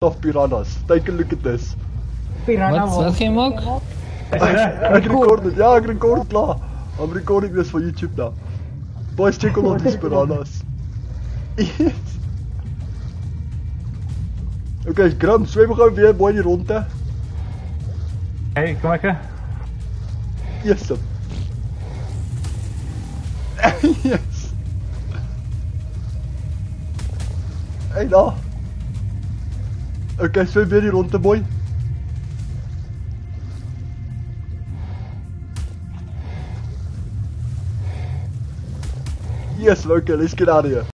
of piranhas. Take a look at this. Piranha Wat, wat geen mok? I recorded, yeah, I recorded lah. I'm recording this for YouTube now. Boys, check all of these piranhas. Yes. Oké, okay, Grum, zwem gewoon weer mooi die ronde. Hey, kom lekker. Yes. sir. yes. Hey daar. Oké, zwem weer die ronde, boy. Yes, okay, let's get out of here.